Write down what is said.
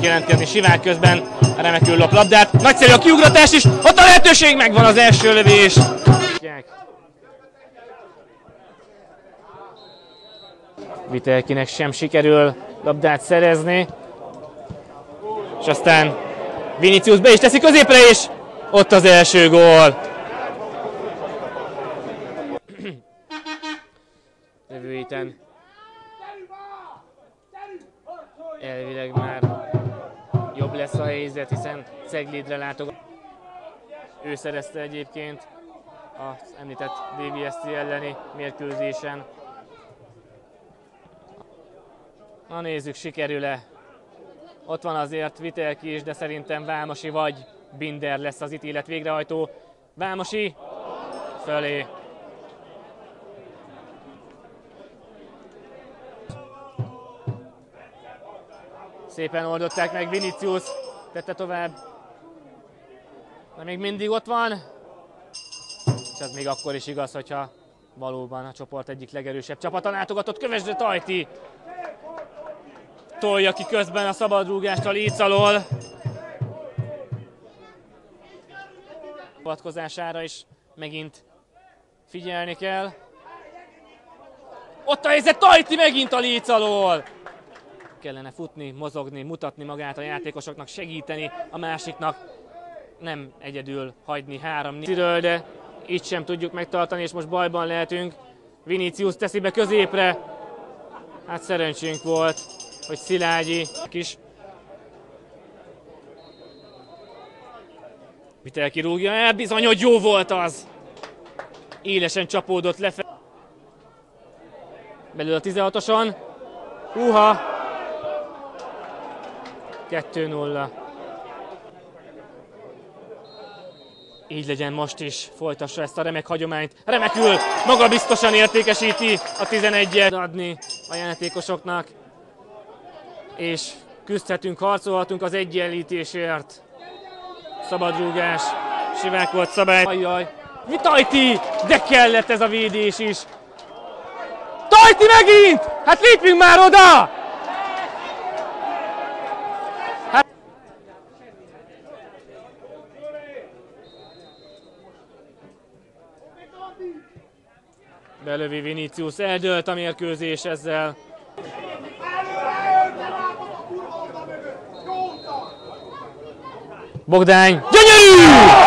jelentkezni Sivák közben remekül lop labdát. Nagyszerű a kiugratás is, ott a lehetőség megvan az első lövés. Vitelkinek sem sikerül labdát szerezni. És aztán Vinicius be is teszi középre is. Ott az első gól. Jövő héten elvileg már lesz a helyzet, hiszen Ceglidre látogat. Ő szerezte egyébként az említett DVSC elleni mérkőzésen. Na nézzük, sikerül-e. Ott van azért Vitelki is, de szerintem Vámosi vagy Binder lesz az ítélet végrehajtó. Vámosi fölé. Szépen oldották meg, Vinicius tette tovább. De még mindig ott van. És ez még akkor is igaz, hogyha valóban a csoport egyik legerősebb csapata látogatott. Kövesdre Tajti tolja ki közben a szabadrúgást a Líc alól. Avatkozására is megint figyelni kell. Ott a helyzet, Tajti megint a Líc alól! Kellene futni, mozogni, mutatni magát a játékosoknak, segíteni a másiknak, nem egyedül hagyni három négyről, de így sem tudjuk megtartani, és most bajban lehetünk. Vinicius teszi be középre. Hát szerencsénk volt, hogy Szilágyi kis Vitel kirúgja el, bizony, hogy jó volt az! Élesen csapódott lefelé. Belül a 16-oson. Húha! 2-0. Így legyen most is, folytassa ezt a remek hagyományt. Remekül, magabiztosan értékesíti a 11-et adni a játékosoknak. És küzdhetünk, harcolhatunk az egyenlítésért. Szabadrúgás, Sivák volt szabály. Ajjaj, mi Tajti? De kellett ez a védés is. Tajti megint! Hát lépjünk már oda! Belövi Vinicius, eldőlt a mérkőzés ezzel. Bogdány, gyönyörű!